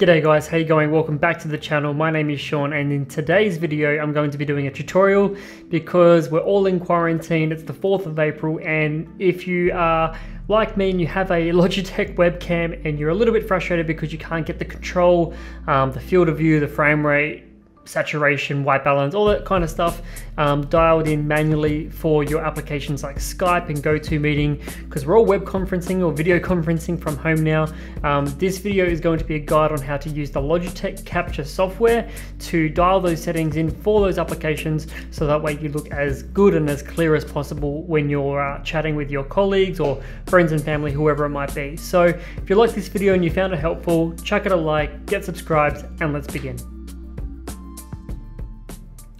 G'day guys, how you going? Welcome back to the channel. My name is Sean and in today's video I'm going to be doing a tutorial because we're all in quarantine. It's the 4th of April and if you are like me and you have a Logitech webcam and you're a little bit frustrated because you can't get the control, um, the field of view, the frame rate, saturation, white balance, all that kind of stuff um, dialed in manually for your applications like Skype and GoToMeeting because we're all web conferencing or video conferencing from home now. Um, this video is going to be a guide on how to use the Logitech Capture software to dial those settings in for those applications so that way you look as good and as clear as possible when you're uh, chatting with your colleagues or friends and family, whoever it might be. So if you like this video and you found it helpful, chuck it a like, get subscribed, and let's begin.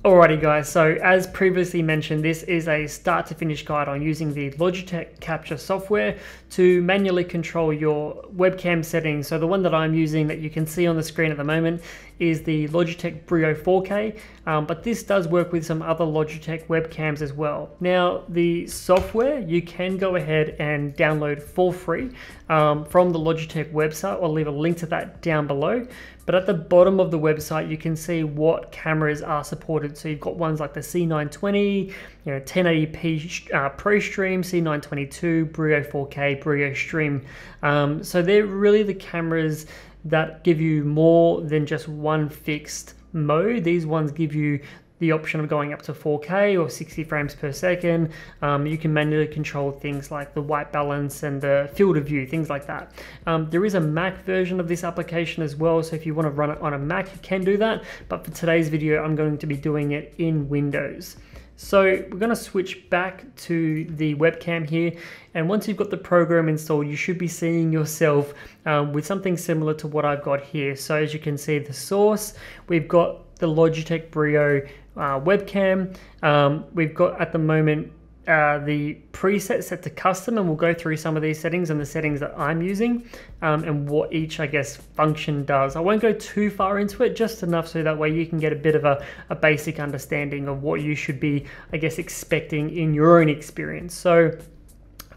Alrighty guys, so as previously mentioned, this is a start to finish guide on using the Logitech Capture software to manually control your webcam settings. So the one that I'm using that you can see on the screen at the moment is the Logitech Brio 4K, um, but this does work with some other Logitech webcams as well. Now, the software you can go ahead and download for free um, from the Logitech website. I'll leave a link to that down below. But at the bottom of the website, you can see what cameras are supported. So you've got ones like the C920, you know, 1080p uh, Pro Stream, C922, Brio 4K, Brio Stream. Um, so they're really the cameras that give you more than just one fixed mode. These ones give you the option of going up to 4K or 60 frames per second. Um, you can manually control things like the white balance and the field of view, things like that. Um, there is a Mac version of this application as well, so if you want to run it on a Mac, you can do that. But for today's video, I'm going to be doing it in Windows. So we're going to switch back to the webcam here and once you've got the program installed you should be seeing yourself um, with something similar to what I've got here. So as you can see the source, we've got the Logitech Brio uh, webcam. Um, we've got at the moment uh, the preset set to custom and we'll go through some of these settings and the settings that I'm using um, and what each I guess function does. I won't go too far into it just enough so that way you can get a bit of a, a basic understanding of what you should be I guess expecting in your own experience. So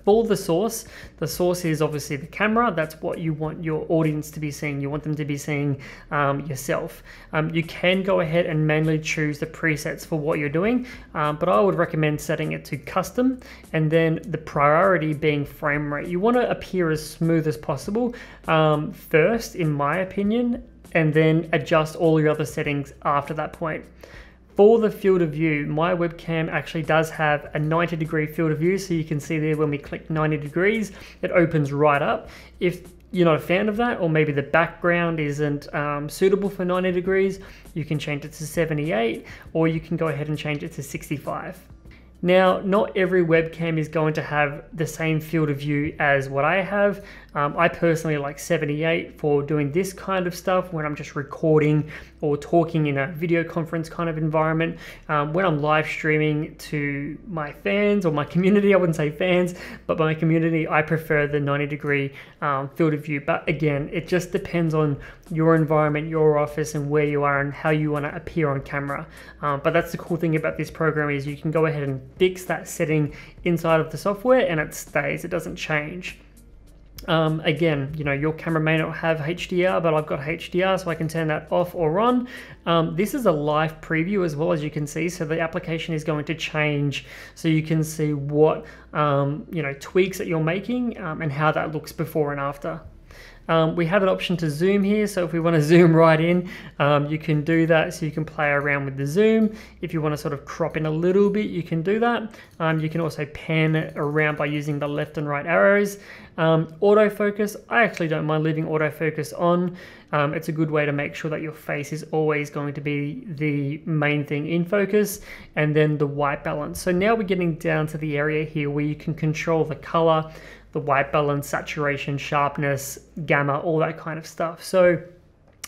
for the source, the source is obviously the camera. That's what you want your audience to be seeing. You want them to be seeing um, yourself. Um, you can go ahead and manually choose the presets for what you're doing, um, but I would recommend setting it to custom and then the priority being frame rate. You want to appear as smooth as possible um, first, in my opinion, and then adjust all your other settings after that point. For the field of view, my webcam actually does have a 90 degree field of view. So you can see there when we click 90 degrees, it opens right up. If you're not a fan of that, or maybe the background isn't um, suitable for 90 degrees, you can change it to 78, or you can go ahead and change it to 65. Now, not every webcam is going to have the same field of view as what I have. Um, I personally like 78 for doing this kind of stuff when I'm just recording or talking in a video conference kind of environment. Um, when I'm live streaming to my fans or my community, I wouldn't say fans, but my community, I prefer the 90 degree um, field of view. But again, it just depends on your environment, your office, and where you are and how you want to appear on camera. Um, but that's the cool thing about this program is you can go ahead and fix that setting inside of the software and it stays, it doesn't change. Um, again, you know, your camera may not have HDR, but I've got HDR, so I can turn that off or on. Um, this is a live preview as well as you can see, so the application is going to change so you can see what, um, you know, tweaks that you're making um, and how that looks before and after. Um, we have an option to zoom here, so if we want to zoom right in, um, you can do that. So you can play around with the zoom. If you want to sort of crop in a little bit, you can do that. Um, you can also pan around by using the left and right arrows. Um, autofocus, I actually don't mind leaving autofocus on. Um, it's a good way to make sure that your face is always going to be the main thing in focus and then the white balance. So now we're getting down to the area here where you can control the color, the white balance, saturation, sharpness, gamma, all that kind of stuff. So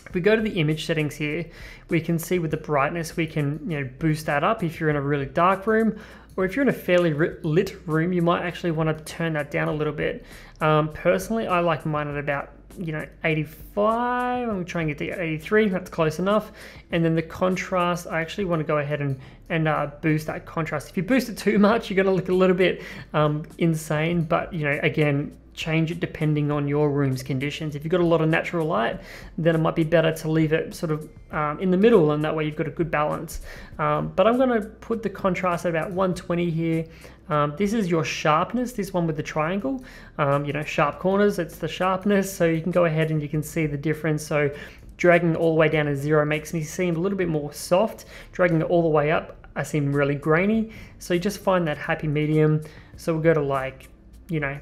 if we go to the image settings here, we can see with the brightness, we can you know boost that up if you're in a really dark room, or if you're in a fairly lit room, you might actually want to turn that down a little bit. Um, personally, I like mine at about you know 85 i'm trying to get to 83 that's close enough. And then the contrast i actually want to go ahead and and uh, boost that contrast. If you boost it too much you're going to look a little bit um, insane but you know again change it depending on your room's conditions. If you've got a lot of natural light, then it might be better to leave it sort of um, in the middle and that way you've got a good balance. Um, but I'm gonna put the contrast at about 120 here. Um, this is your sharpness, this one with the triangle. Um, you know, sharp corners, it's the sharpness. So you can go ahead and you can see the difference. So dragging all the way down to zero makes me seem a little bit more soft. Dragging it all the way up, I seem really grainy. So you just find that happy medium. So we'll go to like, you know,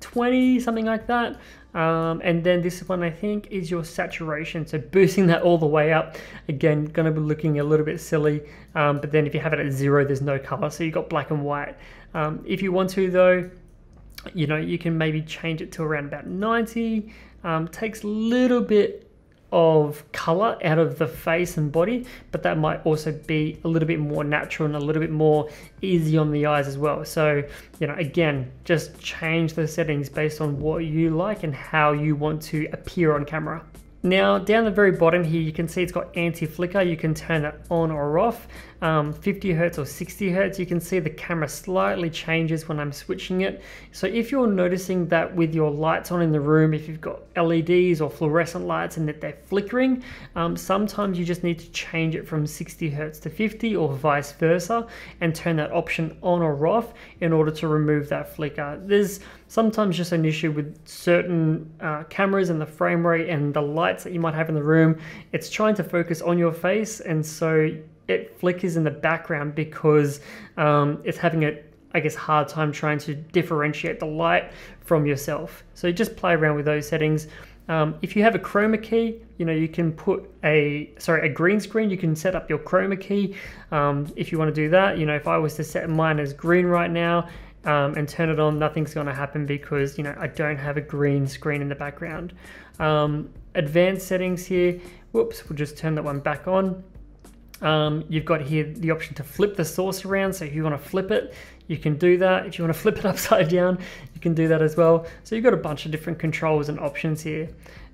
120, something like that. Um, and then this one I think is your saturation. So boosting that all the way up, again, gonna be looking a little bit silly. Um, but then if you have it at zero, there's no color. So you've got black and white. Um, if you want to though, you know, you can maybe change it to around about 90. Um, takes a little bit of color out of the face and body, but that might also be a little bit more natural and a little bit more easy on the eyes as well. So, you know, again, just change the settings based on what you like and how you want to appear on camera. Now down the very bottom here you can see it's got anti-flicker, you can turn it on or off, um, 50 hertz or 60 hertz, you can see the camera slightly changes when I'm switching it. So if you're noticing that with your lights on in the room, if you've got LEDs or fluorescent lights and that they're flickering, um, sometimes you just need to change it from 60 hertz to 50 or vice versa and turn that option on or off in order to remove that flicker. There's sometimes just an issue with certain uh, cameras and the frame rate and the lights that you might have in the room. It's trying to focus on your face and so it flickers in the background because um, it's having a I guess hard time trying to differentiate the light from yourself. So just play around with those settings. Um, if you have a chroma key, you know, you can put a, sorry, a green screen, you can set up your chroma key. Um, if you want to do that, you know, if I was to set mine as green right now um, and turn it on, nothing's going to happen because, you know, I don't have a green screen in the background. Um, advanced settings here, whoops, we'll just turn that one back on. Um, you've got here the option to flip the source around. So if you want to flip it, you can do that. If you want to flip it upside down, you can do that as well. So you've got a bunch of different controls and options here.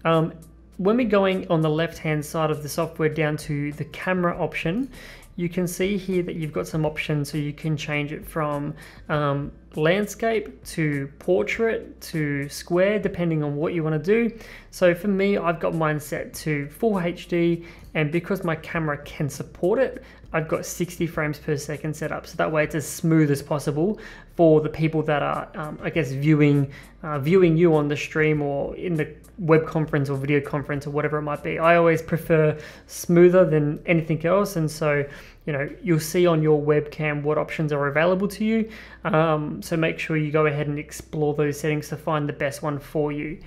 Um, when we're going on the left hand side of the software down to the camera option, you can see here that you've got some options so you can change it from um, landscape to portrait to square depending on what you want to do. So for me, I've got mine set to full HD and because my camera can support it, I've got 60 frames per second set up. So that way it's as smooth as possible for the people that are, um, I guess, viewing uh, viewing you on the stream or in the web conference or video conference or whatever it might be. I always prefer smoother than anything else. And so, you know, you'll see on your webcam what options are available to you. Um, so make sure you go ahead and explore those settings to find the best one for you.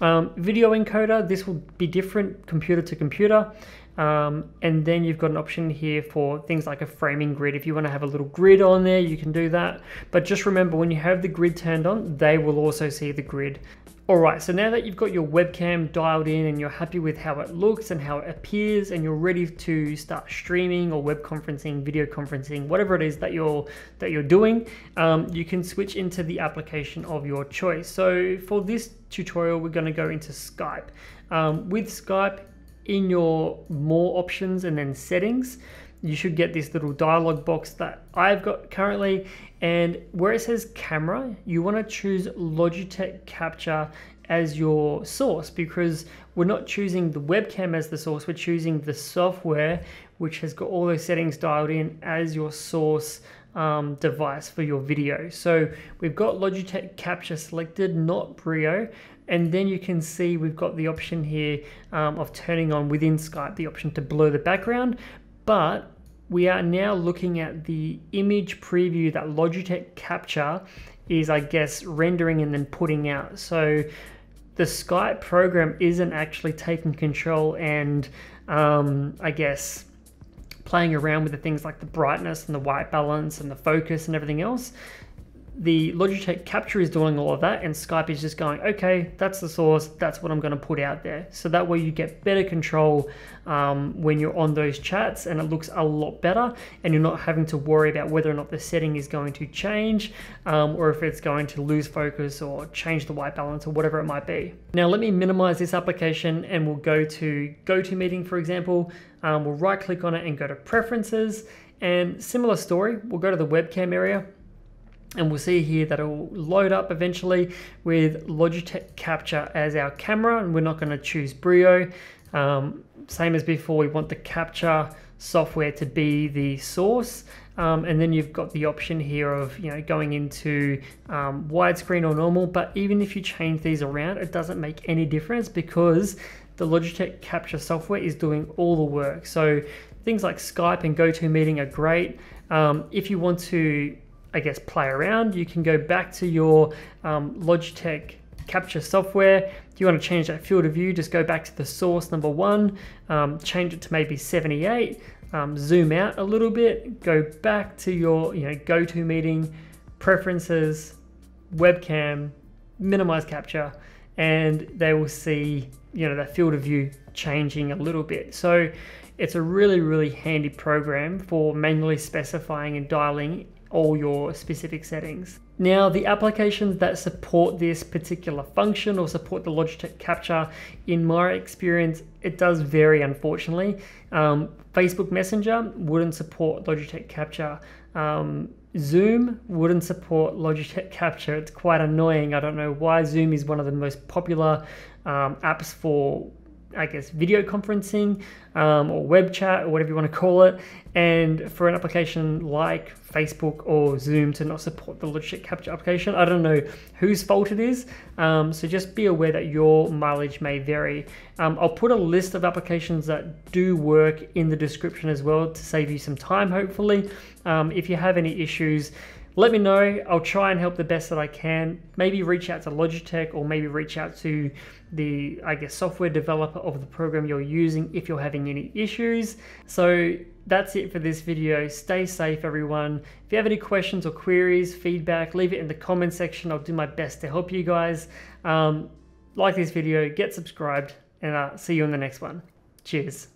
Um, video encoder, this will be different computer to computer. Um, and then you've got an option here for things like a framing grid. If you want to have a little grid on there, you can do that. But just remember, when you have the grid turned on, they will also see the grid. Alright, so now that you've got your webcam dialed in and you're happy with how it looks and how it appears and you're ready to start streaming or web conferencing, video conferencing, whatever it is that you're that you're doing, um, you can switch into the application of your choice. So for this tutorial, we're going to go into Skype. Um, with Skype, in your more options and then settings, you should get this little dialog box that I've got currently. And where it says camera, you want to choose Logitech Capture as your source because we're not choosing the webcam as the source, we're choosing the software which has got all those settings dialed in as your source um, device for your video. So we've got Logitech Capture selected, not Brio. And then you can see we've got the option here um, of turning on within Skype the option to blur the background. But we are now looking at the image preview that Logitech Capture is, I guess, rendering and then putting out. So the Skype program isn't actually taking control and um, I guess playing around with the things like the brightness and the white balance and the focus and everything else the Logitech Capture is doing all of that, and Skype is just going, okay, that's the source, that's what I'm going to put out there. So that way you get better control um, when you're on those chats, and it looks a lot better, and you're not having to worry about whether or not the setting is going to change, um, or if it's going to lose focus or change the white balance or whatever it might be. Now let me minimize this application, and we'll go to GoToMeeting, for example. Um, we'll right click on it and go to Preferences, and similar story, we'll go to the webcam area and we'll see here that it will load up eventually with Logitech Capture as our camera and we're not going to choose Brio. Um, same as before, we want the capture software to be the source. Um, and then you've got the option here of you know going into um, widescreen or normal but even if you change these around it doesn't make any difference because the Logitech capture software is doing all the work so things like Skype and GoToMeeting are great um, if you want to I guess, play around. You can go back to your um, Logitech capture software. If you want to change that field of view, just go back to the source number one, um, change it to maybe 78, um, zoom out a little bit, go back to your you know GoToMeeting, preferences, webcam, minimize capture, and they will see you know that field of view changing a little bit. So it's a really, really handy program for manually specifying and dialing all your specific settings. Now, the applications that support this particular function or support the Logitech Capture, in my experience, it does vary, unfortunately. Um, Facebook Messenger wouldn't support Logitech Capture. Um, Zoom wouldn't support Logitech Capture. It's quite annoying. I don't know why Zoom is one of the most popular um, apps for I guess, video conferencing um, or web chat or whatever you want to call it. And for an application like Facebook or Zoom to not support the Logitech Capture application, I don't know whose fault it is. Um, so just be aware that your mileage may vary. Um, I'll put a list of applications that do work in the description as well to save you some time, hopefully. Um, if you have any issues, let me know. I'll try and help the best that I can. Maybe reach out to Logitech or maybe reach out to the, I guess, software developer of the program you're using if you're having any issues. So that's it for this video. Stay safe, everyone. If you have any questions or queries, feedback, leave it in the comment section. I'll do my best to help you guys. Um, like this video, get subscribed, and I'll see you in the next one. Cheers.